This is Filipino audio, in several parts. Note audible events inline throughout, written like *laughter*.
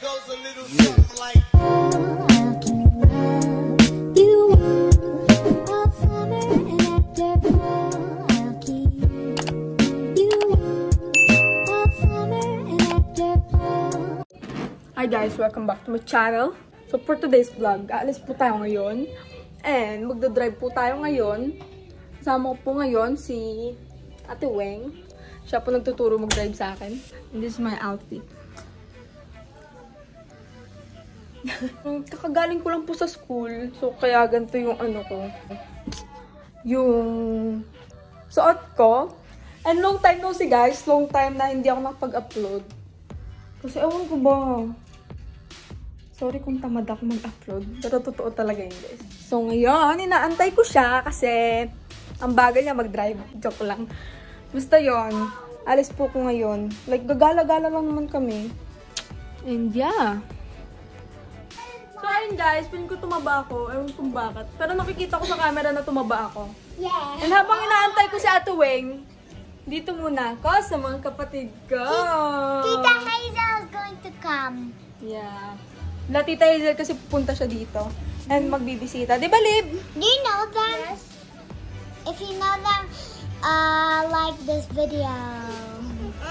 goes a little something like. Hi guys, welcome back to my channel. So for today's vlog, aalis po tayo ngayon. And magdadrive po tayo ngayon. Kasama ko po ngayon si Ate Weng. Siya po nagtuturo mag-drive sa akin. And this is my outfit. *laughs* Kakagaling ko lang po sa school. So kaya ganito yung ano ko. Yung suot ko. And long time no see guys. Long time na hindi ako nakapag-upload. Kasi ewan ko ba. Sorry kung tamad ako mag-upload. Pero totoo talaga yun, guys. So, ngayon, inaantay ko siya kasi ang bagal niya mag-drive. Joke lang. Basta yon Alis po ko ngayon. Like, gagala-gala lang naman kami. And yeah. Ayun guys. Piling ko tumaba ako. Ewan kung bakit. Pero nakikita ko sa camera na tumaba ako. Yeah. And habang inaantay ko si Ate Weng, dito muna ako sa mga kapatid ko. Tita Hazel is going to come. Yeah. La Tita Hazel kasi pupunta siya dito. And magbibisita. Di ba, Lib? Do you know them? If you know them, uh, like this video. *laughs*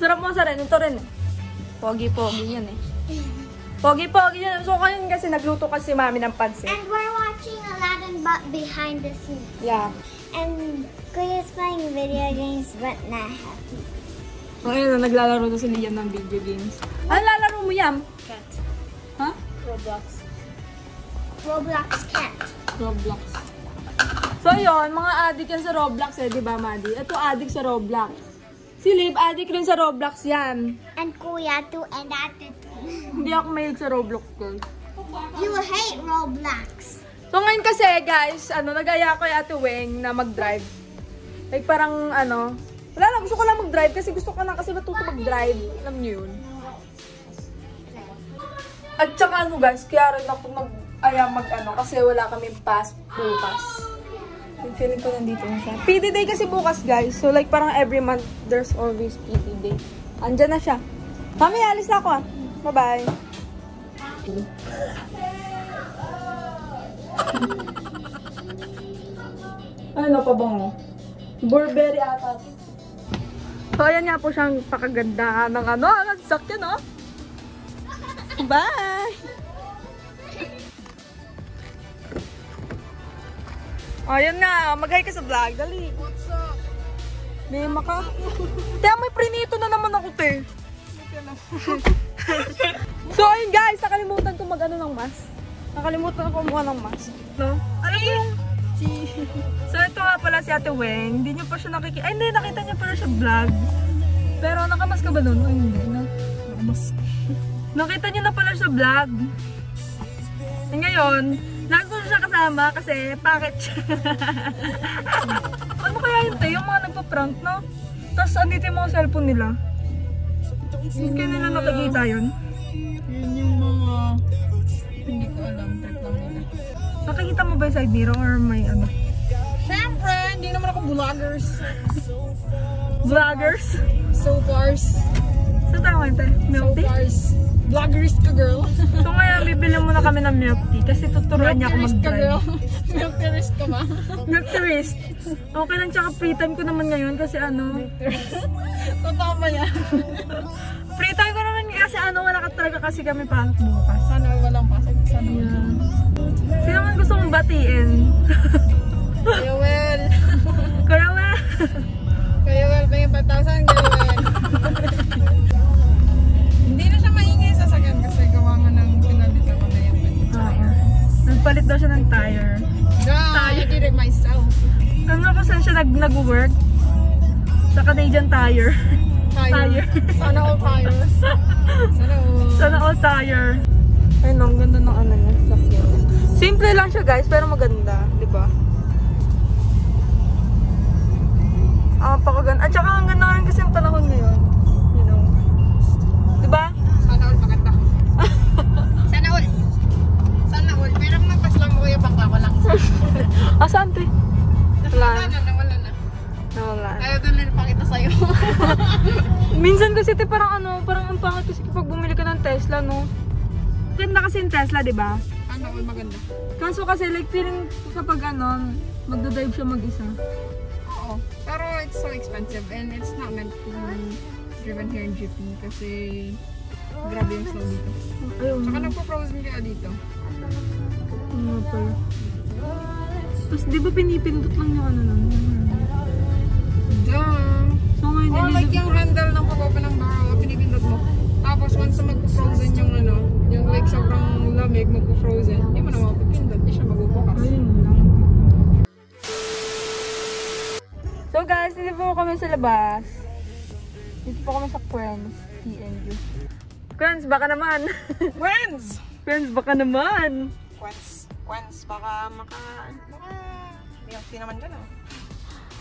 Sarap mo sa rin. Ito rin eh. Pogi-pogi yan eh. Pogi-pogi yan. So, kayo kasi nagluto kasi mami ng pansit. And we're watching Aladdin but behind the scenes. Yeah. And Kuya's playing video games but not happy. O, ayun na, naglalaro na si Liam ng video games. Ano lalaro mo yan? Cat. Ha? Roblox. Roblox cat. Roblox. So, yun, mga addict yan sa Roblox eh, di ba, Madi? Ito, addict sa Roblox. Si Lib, addict rin sa Roblox yan. And Kuya too and Ate too. Hindi ako mahilig sa Roblox, girl. You hate Roblox. So ngayon kasi guys, ano, nagaya ko yung Ate Weng na mag-drive. Like parang ano, wala lang, gusto ko lang mag-drive kasi gusto ko lang kasi matuto mag-drive. Alam niyo yun. At saka ano guys, kaya rin ako mag-aya mag-ano kasi wala kaming pass bukas. Feeling ko nandito na siya. PD day kasi bukas guys. So like parang every month there's always PD day. Andyan na siya. Mami, alis na ako ah. Bye-bye. Ano pa bang Burberry ata. So, ayan nga po siyang pakaganda ng ano. Ang sakyan, oh. Bye! Oh, ayan nga. Mag-hi ka sa vlog. Dali. What's up? May maka. *laughs* Kaya may prinito na naman ako, te. *laughs* so, ayun guys. Nakalimutan ko mag-ano ng mask. Nakalimutan ko kumuha ng mask. No? Mo yung... *laughs* So, ito nga pala si Ate Weng. Hindi niyo pa siya nakikita. Ay, hindi. Nakita niyo pala siya vlog. Pero nakamask ka ba doon? Ay, hindi. Na. Nakamask. Nakita niyo na pala siya vlog. E ngayon, siya kasama kasi pakit siya. *laughs* ano kaya yun, te? Yung mga nagpa-prank, no? Tapos, andito yung mga cellphone nila. Hindi kaya nila nakikita yun. Yun yung mga hindi ko alam, trip lang nila. Nakikita mo ba yung side mirror or may ano? Siyempre, hindi naman ako vloggers. Vloggers? So fars. Saan tayo ngayon, te? Milk So tea? fars. Vloggerist ka, girl. *laughs* So ngayon, bibili muna kami ng milk tea kasi tuturuan niya ako Milkerist ka, girl. *laughs* mag-drive. Milkerist ka ba? Milk tourist. Okay lang, tsaka free time ko naman ngayon kasi ano, Totoo ba yan? free time ko naman kasi ano, wala ka talaga kasi kami pasok bukas. Sana walang pasok. Sana Yeah. Sino man gusto mong batiin? *laughs* Tire. Tire. Sana all tires. Sana all. Sana all tire. Ay no, ang ganda ng ano niya. Simple lang siya guys, pero maganda. Di ba? Ah, pakaganda. At saka ang ganda rin kasi ang panahon ngayon. You know. Di ba? Sana all maganda. *laughs* Sana all. Sana all. Pero magpas lang mo yung bangka ko lang. Wala na. na, wala. Ayaw doon rin pakita sa'yo. *laughs* Minsan kasi te, parang ano, parang ang pangit kasi kapag bumili ka ng Tesla, no? Ganda kasi yung Tesla, di ba? All maganda. Kaso kasi like feeling kapag ano, magdadrive siya mag-isa. Oo. Pero it's so expensive and it's not meant to be driven here in GP kasi grabe yung slow dito. Ayun. Tsaka nagpo-frozen kaya dito. Ano pala. Tapos di ba pinipindot lang yung ano nun? Duh! So ngayon, Or like yung handle ng pag-open ng door, pinipindot mo. Tapos once na magpo-frozen yung ano, yung like sobrang lamig, magpo-frozen, hindi mo na mapipindot, di siya magbubukas. So guys, dito po kami sa labas. Dito po kami sa Queens, TNU. Queens, baka naman. Friends! Queens, baka naman. Quens, Quens, baka maka, baka, milky naman ah.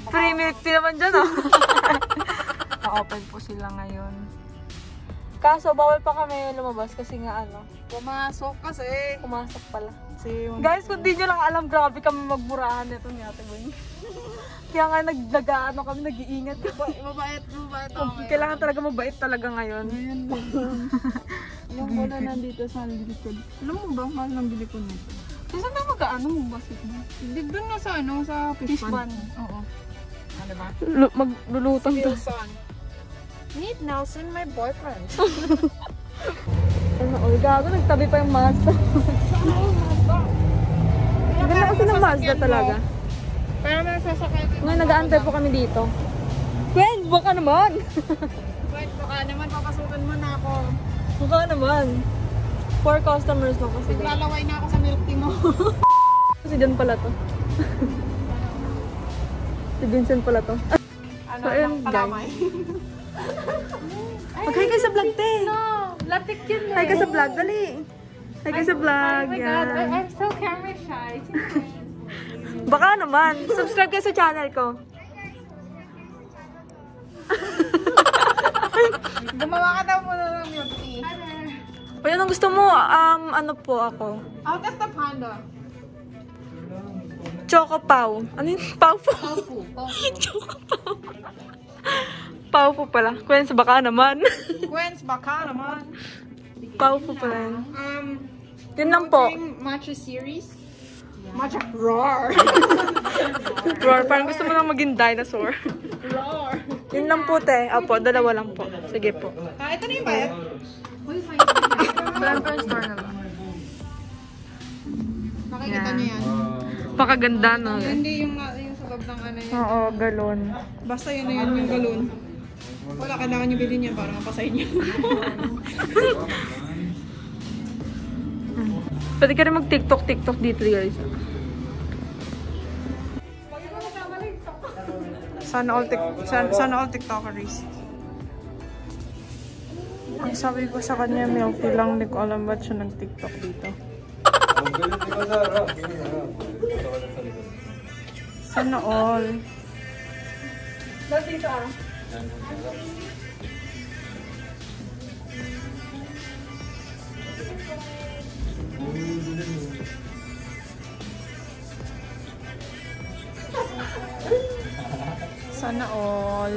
Free milk tea naman dyan, *laughs* oh. Na-open po sila ngayon. Kaso, bawal pa kami lumabas kasi nga ano, Pumasok kasi. pumasok pala. Kasi, Guys, kung di nyo lang alam, grabe kami magmurahan nito ni Ate Boy. *laughs* Kaya nga nag, nag ano kami, nag-iingat. mabait, mabait ako ngayon. Kailangan talaga mabait talaga ngayon. Ngayon lang. *laughs* Yung bola nandito sa likod. Alam mo ba, mahal ng bili ko nito. Saan na mag-ano mo basit mo? Doon nga sa ano, sa Fish fish. Oo. Diba? Lu- maglulutang to. Wilson. Meet Nelson, my boyfriend. *laughs* Ano, oh, gago, nagtabi pa yung Mazda. Ganda kasi ng Mazda talaga. Pero may sasakay ko. Ngayon, nag-aantay po kami dito. Friend, baka naman! Wait, baka naman papasukan mo na ako. Baka naman. Four customers lang kasi. Naglalaway na ako sa milk tea mo. *laughs* Kasi dyan pala to. *laughs* si Vincent pala to. ano, So, ayun, kalamay. Mag-hi *laughs* ka sa vlog, te! No, latik yun Hi ka sa vlog, dali! Hi ka sa vlog, Oh my God, yan. I'm so camera shy. Baka naman. Subscribe ka sa channel ko. *laughs* Gumawa ka daw muna ng milk tea. O yun ang gusto mo, um, ano po ako? I'll get the panda. Choco Pau. Ano yun? Pau po. Tofu. *laughs* Choco Pau. Pau po pala. Kwensa baka naman. *laughs* Gwen's baka naman. Pau po pala yun. Um, Yun lang po. Matcha series. Matcha roar. *laughs* Roar, parang gusto mo lang maging dinosaur. roar. Yun lang po, te. Apo, dalawa lang po. Sige po. Ah, ito na yung bayad. Saan po yung store na ba? Makikita niyo yan. Pakaganda, no? Hindi yung, yung sa loob ng ano yan. Oo, galon. Basta yun na yun yung galon. Wala, kailangan nyo bilhin yan para mapasahin nyo. *laughs* Pwede ka rin mag-tiktok, tiktok dito, guys. Sana all, tik sana, sana all tiktokeries. Ang sabi ko sa kanya, milk tea lang. Hindi ko alam ba't siya nag-tiktok dito. Sana all. Dito ah. Sana all.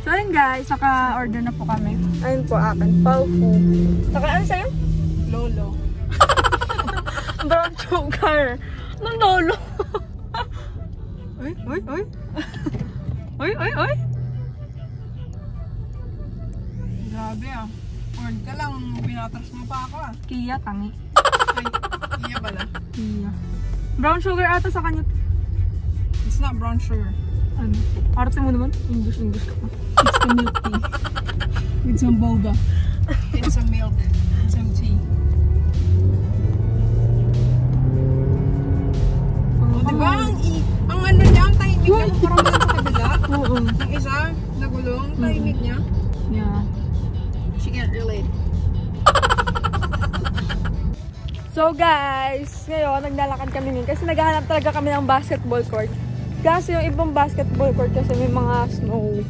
So, ayun guys. Saka-order na po kami. Ayun po, akin. Pau po. Saka ano sa'yo? Lolo. *laughs* Brown sugar. Anong lolo? *laughs* uy, uy, uy. uy, uy, uy. Grabe ah. Word ka lang, pinatras mo pa ako ah. Kia, tangi. Ay, iya pala. Kia. Brown sugar ata sa kanya. It's not brown sugar. Ano? Arte mo naman. English, English ka pa. It's the milk tea. With some boba. And some milk. And some tea. O, diba? Ang, ang ano niya, ang tahimik niya. Parang doon sa kabila. Oo. Yung isa, nagulong, tahimik niya. Yeah. She can't relate. So guys, ngayon naglalakad kami ngayon kasi naghahanap talaga kami ng basketball court. Kasi yung ibang basketball court kasi may mga snow.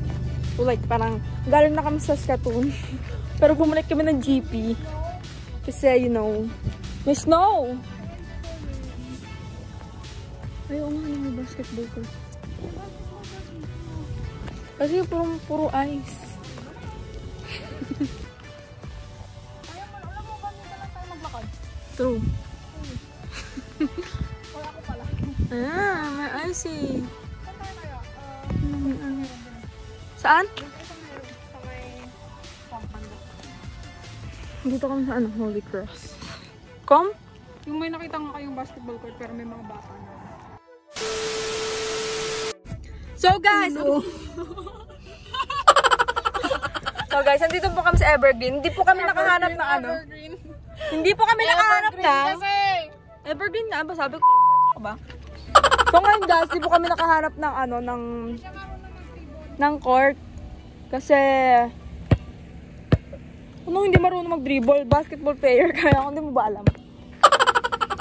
So like parang galing na kami sa Saskatoon. *laughs* Pero bumalik kami ng GP. Kasi you know, may snow. Ay, oo nga, may basketball court. Kasi puro, puro ice. *laughs* True. Ah, may icy. Saan? Dito kami sa ano, Holy Cross. Kom? Yung may nakita nga kayong basketball court pero may mga bata na. So guys, *laughs* so guys, nandito po kami sa Evergreen. Hindi po kami nakahanap ng ano. Evergreen. Hindi po kami nakahanap kasi! Evergreen nga ba? Sabi ko *laughs* ba? So ngayon guys, di po kami nakahanap ng ano, ng ng court. Kasi ano hindi marunong mag-dribble, basketball player *laughs* kaya hindi mo ba alam?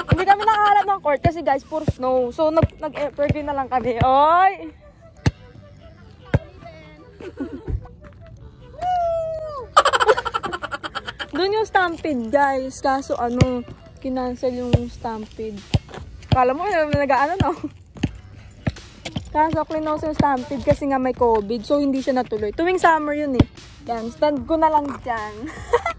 hindi kami nakahanap ng court kasi guys, puro snow. So nag nag-evergreen na lang kami. Oy! *laughs* Doon yung stampede, guys. Kaso ano, kinancel yung stampede. Kala mo, ano, nag-ano, no? Kaso, close yung stampede kasi nga may COVID. So, hindi siya natuloy. Tuwing summer yun eh. Yan, stand ko na lang dyan. *laughs*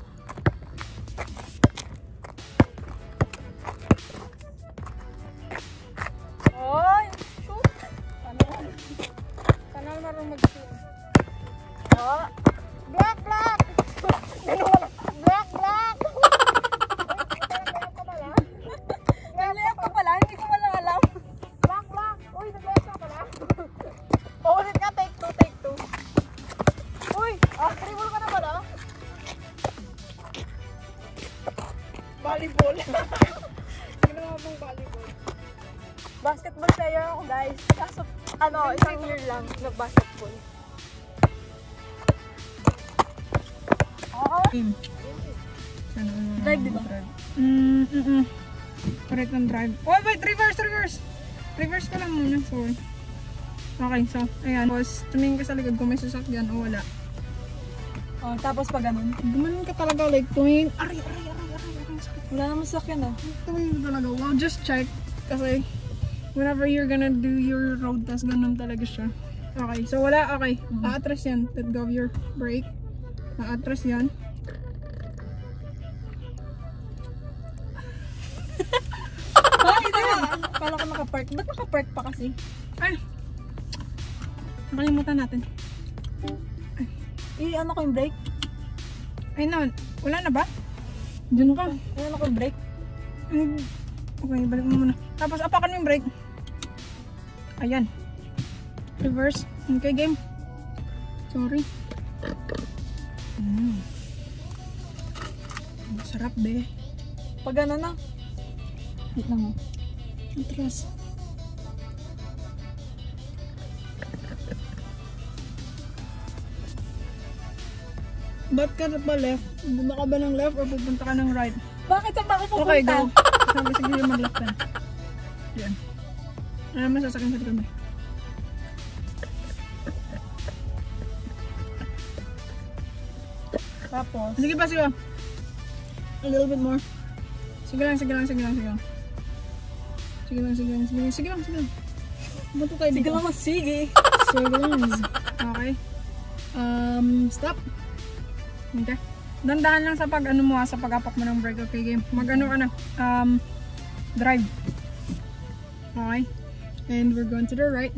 Sana ano. Drive, di ba? Mm, mm, mm. Correct ng drive. Oh, wait, reverse, reverse. Reverse ko lang muna, sorry. Okay, so, ayan. Tapos, tumingin ka sa likod kung may sasakyan o wala. Oh, tapos pa ganun. Gumanon ka talaga, like, tumingin. Aray, aray, aray, aray, aray. sakit. Wala naman sakyan ah. Tumingin ka talaga. Well, just check. Kasi, whenever you're gonna do your road test, ganun talaga siya. Okay, so wala, okay. Aatras yan. Let go of your brake. Aatras yan. *laughs* Ay, teka. Kala ko nakapark. Ba't nakapark pa kasi? Ay! Nakalimutan natin. Eh, ano ko yung brake? Ay na, wala na ba? Diyan ka. Eh, ano ko yung brake? Mm, Okay, balik mo muna. Tapos apakan mo yung brake. Ayan. Reverse. Okay, game. Sorry. Mm. Ang Sarap, be. Pag ano na. Wait lang oh. Atras. Ba't ka na ba left? Pupunta ka ba ng left or pupunta ka ng right? Bakit saan ba ako pupunta? Okay, go. Sabi sige mag-left ka. Yan. Ano naman sasakyan sa likod mo? Tapos, Sige pa, sige. A little bit more. Sige lang, sige lang, sige lang, sige lang. Sige lang, sige lang, sige lang, sige lang, sige lang. Bato tayo sige lang sige. Sige lang. Okay. Um, stop. Okay. Dandahan lang sa pag ano mo ha, sa pag-apak mo ng brake. Okay, game. Mag ano ka na. Um, drive. Okay. And we're going to the right.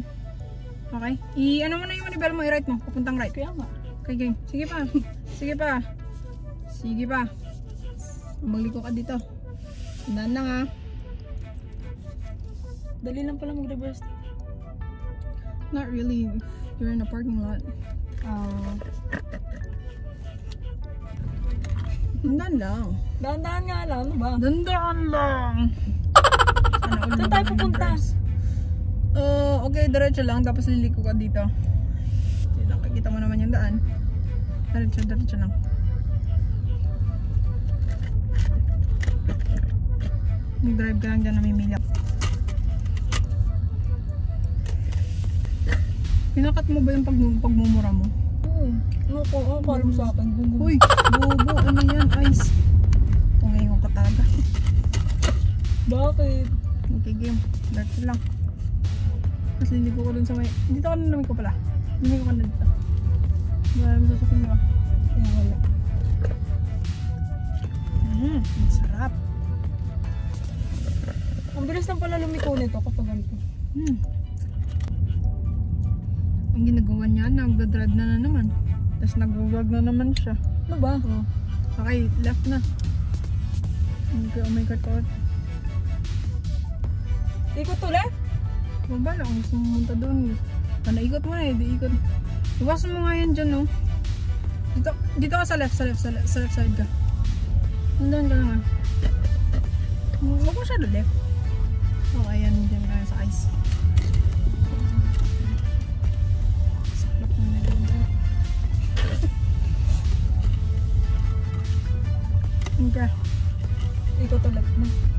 Okay. I ano mo na yung manibel mo, i-right mo. Papuntang right. Kaya nga. Okay, game. Sige pa. Sige pa. Sige pa. Magliko ka dito. Tandaan lang ha. Dali lang pala mag-reverse. Not really. You're in a parking lot. Ah. Tandaan lang. Dahan-dahan nga lang. Ano ba? Dandaan lang. Sana Saan tayo pupunta? Uh, okay, diretso lang. Tapos liliko ka dito. Nakikita mo naman yung daan. Diretso, diretso lang. Mag-drive ka lang dyan, namimili ako. Pinakat mo ba yung pag pagmumura mo? Oo. Ano ko? Ano kala mo sa akin? Gugu. Uy, bobo, ano yan, ice? Tungayon ka talaga. Bakit? Okay, game. Dati lang. Tapos liligo ko dun sa may... Dito ka na namin ko pala. Liligo ka na dito. Wala mo sasakin mo. Kaya wala. Mm, ang sarap. Ang bilis lang pala lumiko nito kapag ganito. Mm. Ang ginagawa niya, nagda-dread na na naman. Tapos nag-vlog na naman siya. Ano ba? Oh. Okay, left na. Okay, oh my god, God. Ikot ulit? Baba lang, gusto mo munta doon. Ah, naikot mo na eh, di ikot. Iwasan mo nga yan dyan, no? Dito, dito ka sa left, sa left, sa left, sa left side ka. Nandun ka lang ah. Huwag mo siya do left. Okay, yan, dyan ka sa ice. Okay. Ikot ulit na. *laughs*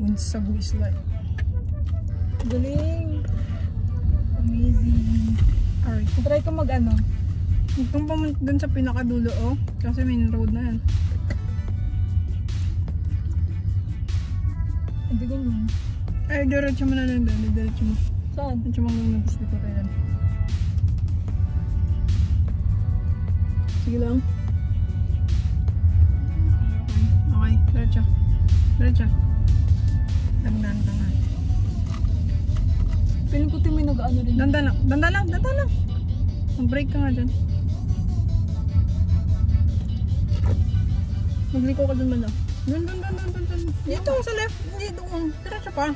Unsagu is like Galing. amazing. Alright. Try ko mag ano. Kang pumunta dun sa pinakadulo, oh. Kasi main road na yan. Hindi ganyan. Ay, diretso mo na lang doon. Diretso mo. Saan? Diretso mo lang tapos dito tayo lang. Sige lang. Diretso. Diretso. Dandan ka nga. Piling ko may nag-ano rin. Dandan lang. Dandan lang. Dandan lang. Mag-break ka nga dyan. Magliko ka dun banda. Dun, dun, dun, dun, dun, dun. Dito sa left. Hindi doon. Diretso pa.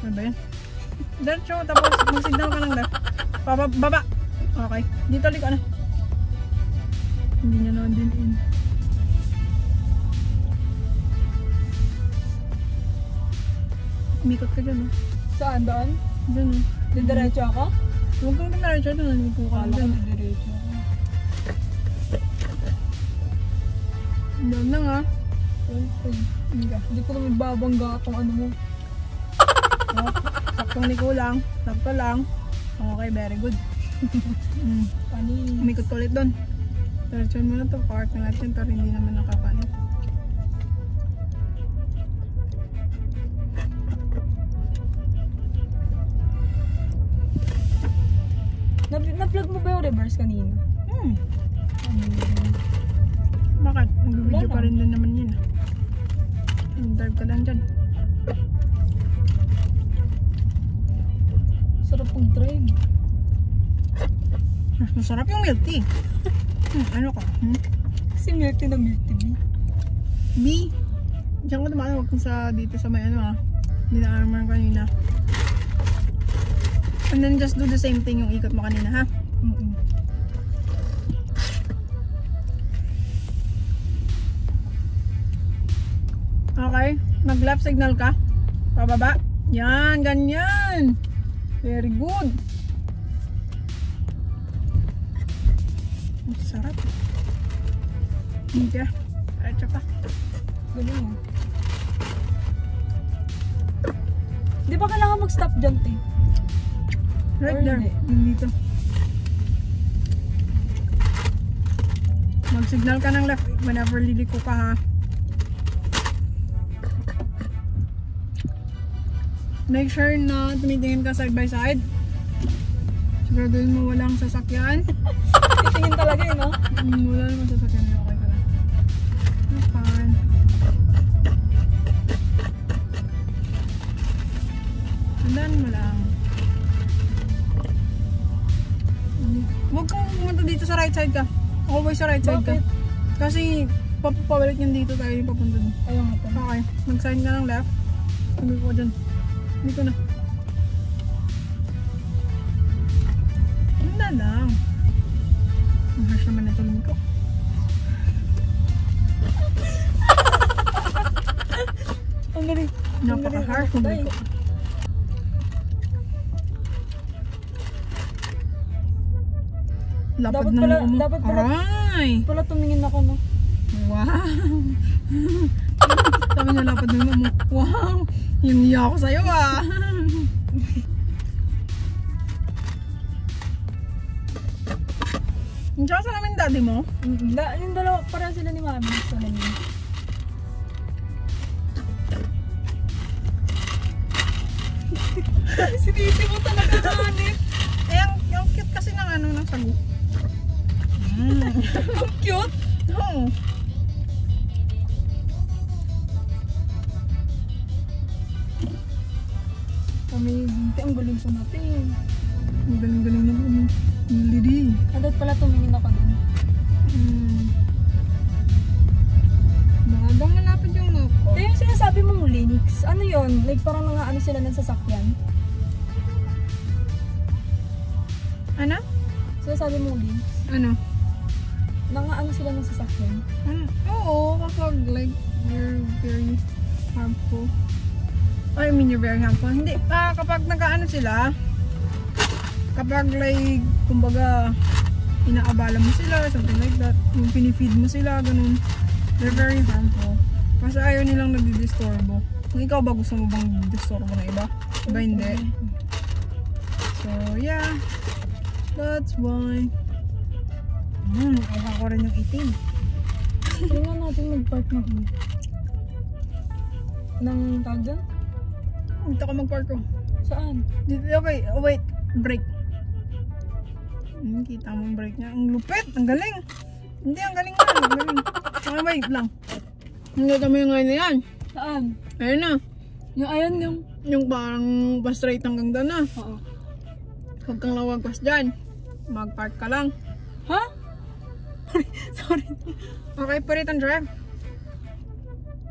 Ano ba yan? Diretso. Tapos mag-signal ka ng left. Baba. Baba. Okay. Dito liko na. Hindi niya naman din in. Umikot ka dyan, oh. Saan? Doon? Dyan, oh. Didiretso ako? Huwag kang diretso doon. Naligo ka ko dyan. didiretso ako. Doon lang, ah. Okay. Hindi. Ko naman babangga itong ano mo. Oh, saktong liko lang. Sakto lang. Okay, very good. *laughs* mm. Umikot ko ulit doon. Diretso mo na to. Park na natin pero hindi naman nakapanit. Na- Na-vlog mo ba yung reverse kanina? Hmm. Bakit? Nag-video pa rin din naman yun. Drive ka lang dyan. Sarap pong drive. Mas masarap yung milk tea. Hmm, ano ka? Hmm? Kasi milk tea na milk tea. B. B. Diyan ko naman huwag sa dito sa may ano ah. Dinaanan mo kanina. And then just do the same thing yung ikot mo kanina ha. Okay. Mag left signal ka. Pababa. Yan, ganyan. Very good. Ang sarap. Okay. Diretso pa. Galing mo. Di ba kailangan mag-stop dyan, te? Right there. dito. Mag-signal ka ng left whenever liliko ka ha. Make sure na tumitingin ka side by side. Siguraduhin mo walang sasakyan. *laughs* Titingin talaga eh, no? Mm, wala naman sasakyan. Sa right side ka. Always sa right side ka. Bakit? Kasi papabalik yan dito tayo yung papunta dun. Nga pa. Okay. Mag-sign ka ng left. Sabi ko dyan. Dito na. Wala lang. Ang harsh naman na tulong ko. *laughs* Ang galing. Napaka-harsh Ang ng galing. Lapad Dapat ng pala- mo. dapat pala- Aray! Pala tumingin ako no. Wow! *laughs* Sabi niya lapad ng mo. Wow! Yung iya ako sa'yo ah! *laughs* Tsaka sa namin daddy mo? Mm, Da, yung dalawa, parang sila ni mami. Gusto na niya. Sinisi mo talaga hanip. Eh, ang, ang cute kasi ng ano, ng sago. Mm. *laughs* ang cute? Oo. Kami, hindi, ang galing po natin. Ang galing-galing na ano. Lidi. Dapat pala tumingin ako din. Mm. Mahabang malapit yung lock ko. Eh, yung sinasabi mong links, ano yon Like, parang mga ano sila ng sasakyan. Ano? Sinasabi mong links, Ano? Mga ano sila ng sasakyan. Ano? Oo, kapag like, you're very harmful. I mean, you're very harmful. Hindi, ah, kapag nag-ano sila, kapag like, kumbaga, inaabala mo sila, something like that, yung pinifeed mo sila, ganun, they're very harmful. Kasi ayaw nilang nagdidisturbo. Kung ikaw ba gusto mo bang disturbo ng iba? Iba hindi. So, yeah. That's why. Hmm, kuha ko rin yung itim. Tingnan natin mag-park ng ng tawag dyan? Dito ako mag-park ko. Saan? Dito, okay, oh, wait. Brake. Hmm, kita mo yung brake niya. Ang lupit, ang galing. Hindi, ang galing nga. Ang galing. Okay, wait lang. Hindi mo yung ngayon na yan. Saan? Ayun na. Yung ayan yung... Yung parang pa-straight hanggang doon na. Oo. Huwag kang lawagpas dyan. Mag-park ka lang. Ha? Sorry. Okay, put it on drive.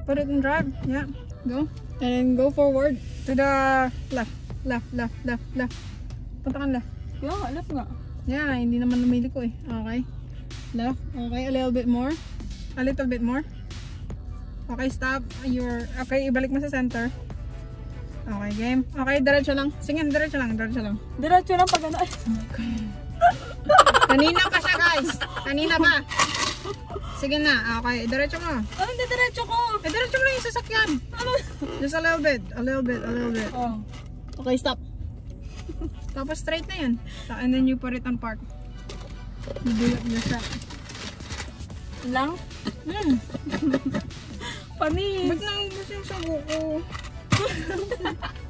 Put it on drive. Yeah. Go. And then go forward to the left. Left, left, left, left. Punta kang left. Yung nga, left nga. Yeah, hindi naman namili ko eh. Okay. Left. Okay, a little bit more. A little bit more. Okay, stop. You're... Okay, ibalik mo sa center. Okay, game. Okay, diretso lang. Sige, diretso lang, diretso lang. Diretso lang pag ano. Ay, *laughs* Kanina pa siya, guys. Kanina pa. Sige na. Okay, diretso mo. ano hindi diretso ko? Eh, diretso mo lang yung sasakyan. Just a little bit. A little bit, a little bit. Oh. Okay, stop. Tapos straight na yan. And then you put it on park. Bibulat niya siya. Lang? Hmm. *laughs* Panis. Ba't naubos yung sago ko? *laughs*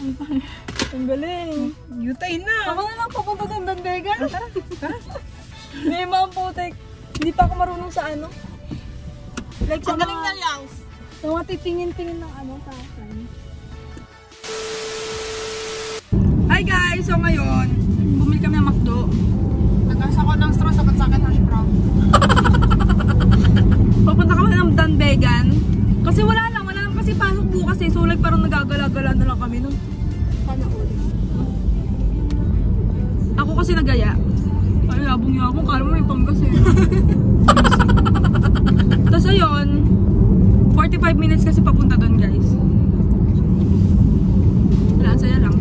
Ang galing. Yutay na. Ako na lang papunta ng Dandegan. Tara, tara. May mga putik. Hindi pa ako marunong sa ano. Like sa mga... Yangs. Sa mga titingin-tingin ng ano sa akin. Hi guys! So ngayon, bumili kami ng McDo. Nagkasa ko ng straw sa bansakan hash brown. *laughs* Papunta kami ng Dandegan. Kasi wala lang, wala lang kasi pasok bukas eh. So like parang nagagala-gala na lang kami no. Ulit. Ako kasi nagaya. Ay, yabong-yabong. Kala mo may panggas eh. *laughs* Tapos ayun, 45 minutes kasi papunta doon guys. Wala, saya lang.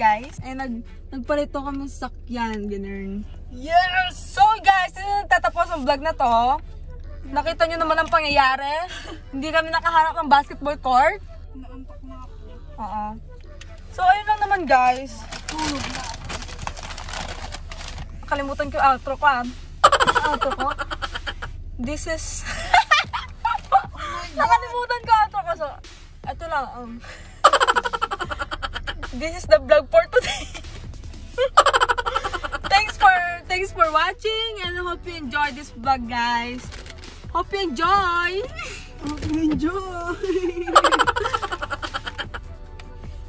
Guys. Eh, nag, nagpalito kami sa sakyan, ganun. Yes! So guys, yun tatapos ang vlog na to. Nakita nyo naman ang pangyayari. *laughs* Hindi kami nakaharap ng basketball court. Naantok na ako. Oo. So, ayun lang naman guys. Kalimutan ko yung outro ko ah. outro ko. This is... *laughs* Nakalimutan ko outro ko. So, ito lang. Um. This is the vlog for today. *laughs* thanks for thanks for watching and I hope you enjoy this vlog, guys. Hope you enjoy. *laughs* Enjoy! *laughs*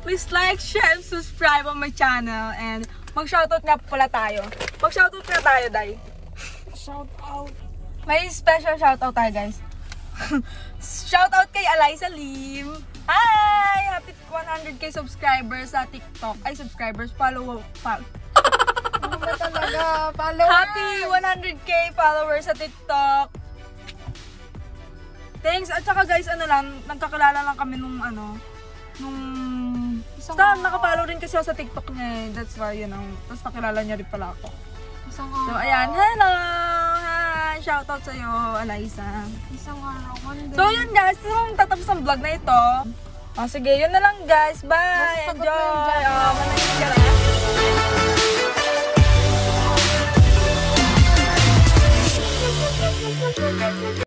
Please like, share, and subscribe on my channel and mag-shoutout nga pala tayo. Mag-shoutout nga tayo, Day. Shout out! May special shoutout tayo, guys. shoutout kay Eliza Lim. Hi! Happy 100k subscribers sa TikTok. Ay, subscribers. Follow. Pa Ano ba talaga? Follow Happy 100k followers sa TikTok. Thanks. At saka guys, ano lang, nagkakilala lang kami nung ano, nung... Isang Basta araw. nakapollow rin kasi ako sa TikTok niya eh. That's why, you know. Tapos nakilala niya rin pala ako. Isang So, ayan. Hello! Hi! Shoutout sa'yo, Eliza. Isang araw. One day. So, yun guys. So, tatapos ang vlog na ito. O, sige. Yun na lang guys. Bye! Masasagot Enjoy! Oh, manahimik ka lang.